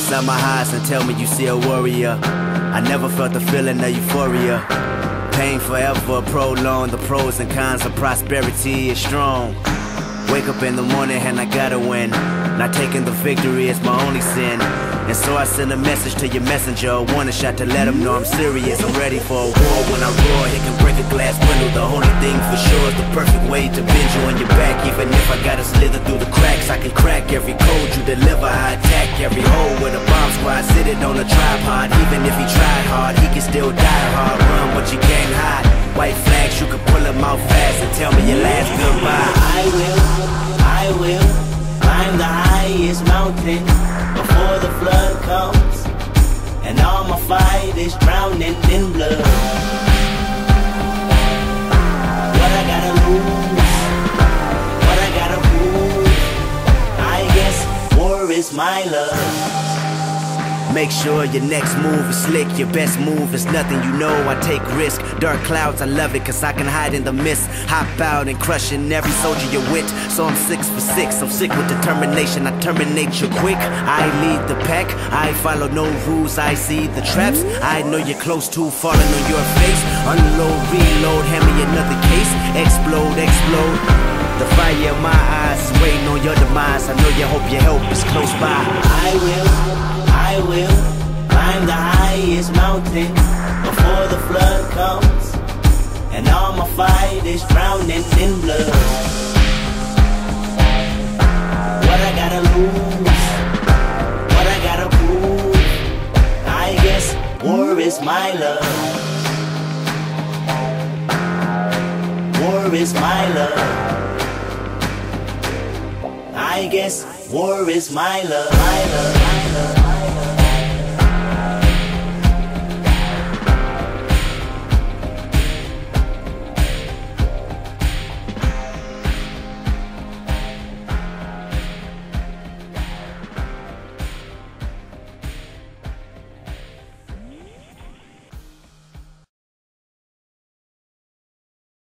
inside my eyes and tell me you see a warrior. I never felt the feeling of euphoria. Pain forever prolonged. The pros and cons of prosperity is strong. Wake up in the morning and I gotta win. Not taking the victory is my only sin. And so I send a message to your messenger. Warning shot to let him know I'm serious. I'm ready for a war. When I roar, it can break a glass window. The only thing for sure is the perfect way to bend you on your back. Even if I gotta slither through the cracks, I can crack every code you deliver. I attack every hole with a bomb squad. Sit it on a tripod. Even if he tried hard, he can still die hard. Run, but you can't hide. White flags, you can pull them out fast and tell me your last goodbye. I will, I will climb the highest mountain before the flood comes, and all my fight is drowning in blood. My love. Make sure your next move is slick, your best move is nothing you know. I take risk, dark clouds, I love it, cause I can hide in the mist. Hop out and crushing every soldier you wit. So I'm six for six, I'm sick with determination. I terminate you quick. I lead the pack, I follow no rules, I see the traps. I know you're close to falling on your face. Unload, reload, hand me another case. Explode, explode. The fire in my eyes is waiting on your demise. I know you hope your help is close by. I will, I will climb the highest mountain before the flood comes, and all my fight is drowning in blood. What I gotta lose, what I gotta prove, I guess war is my love. War is my love. I guess war is my love, my love.